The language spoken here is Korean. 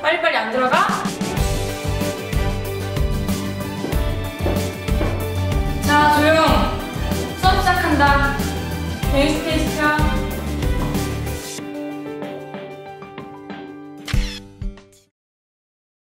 빨리빨리 안 들어가? 자, 조용. 수업 시작한다. 개인 스테이지 켜.